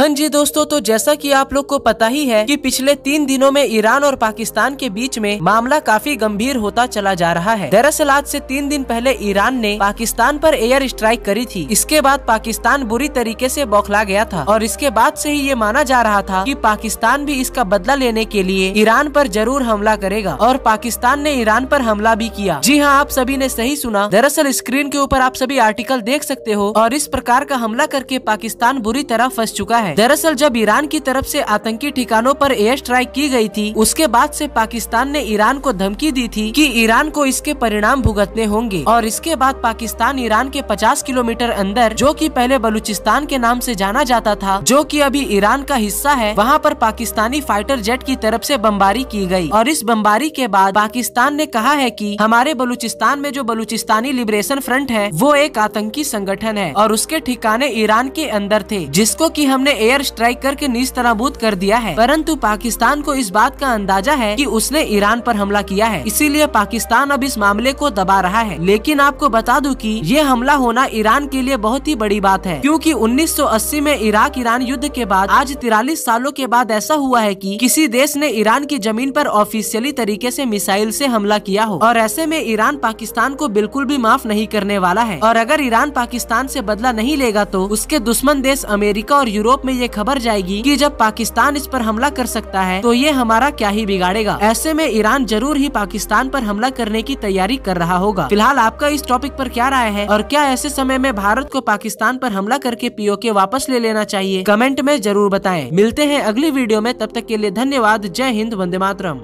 हाँ जी दोस्तों तो जैसा कि आप लोग को पता ही है कि पिछले तीन दिनों में ईरान और पाकिस्तान के बीच में मामला काफ़ी गंभीर होता चला जा रहा है। दरअसल आज से तीन दिन पहले ईरान ने पाकिस्तान पर एयर स्ट्राइक करी थी। इसके बाद पाकिस्तान बुरी तरीके से बौखला गया था और इसके बाद से ही ये माना जा रहा था कि पाकिस्तान भी इसका बदला लेने के लिए ईरान पर ज़रूर हमला करेगा और पाकिस्तान ने ईरान पर हमला भी किया। जी हाँ आप सभी ने सही सुना। दरअसल स्क्रीन के ऊपर आप सभी आर्टिकल देख सकते हो और इस प्रकार का हमला करके पाकिस्तान बुरी तरह फंस चुका है। दरअसल, जब ईरान की तरफ़ से आतंकी ठिकानों पर एयर स्ट्राइक की गई थी, उसके बाद से पाकिस्तान ने ईरान को धमकी दी थी कि ईरान को इसके परिणाम भुगतने होंगे। और इसके बाद पाकिस्तान ईरान के 50 किलोमीटर अंदर, जो कि पहले बलूचिस्तान के नाम से जाना जाता था, जो कि अभी ईरान का हिस्सा है, वहाँ पर पाकिस्तानी फाइटर जेट की तरफ़ से बमबारी की गई। और इस बमबारी के बाद पाकिस्तान ने कहा है कि हमारे बलूचिस्तान में जो बलूचिस्तानी लिबरेशन फ्रंट है, वो एक आतंकी संगठन है। और उसके ठिकाने ईरान के अंदर थे, जिसको की हमने एयर स्ट्राइक करके निस्तनाबूद कर दिया है। परंतु पाकिस्तान को इस बात का अंदाज़ा है कि उसने ईरान पर हमला किया है। इसीलिए पाकिस्तान अब इस मामले को दबा रहा है। लेकिन आपको बता दूँ कि ये हमला होना ईरान के लिए बहुत ही बड़ी बात है। क्योंकि 1980 में इराक ईरान युद्ध के बाद, आज तिरालीस सालों के बाद ऐसा हुआ है कि किसी देश ने ईरान की ज़मीन पर ऑफिशियली तरीके से मिसाइल से हमला किया हो। और ऐसे में ईरान पाकिस्तान को बिल्कुल भी माफ़ नहीं करने वाला है। और अगर ईरान पाकिस्तान से बदला नहीं लेगा तो उसके दुश्मन देश अमेरिका और यूरोप में ये खबर जाएगी कि जब पाकिस्तान इस पर हमला कर सकता है तो ये हमारा क्या ही बिगाड़ेगा। ऐसे में ईरान ज़रूर ही पाकिस्तान पर हमला करने की तैयारी कर रहा होगा। फ़िलहाल आपका इस टॉपिक पर क्या राय है? और क्या ऐसे समय में भारत को पाकिस्तान पर हमला करके पीओके वापस ले लेना चाहिए? कमेंट में ज़रूर बताएँ। मिलते हैं अगली वीडियो में, तब तक के लिए धन्यवाद। जय हिंद, वंदे मातरम।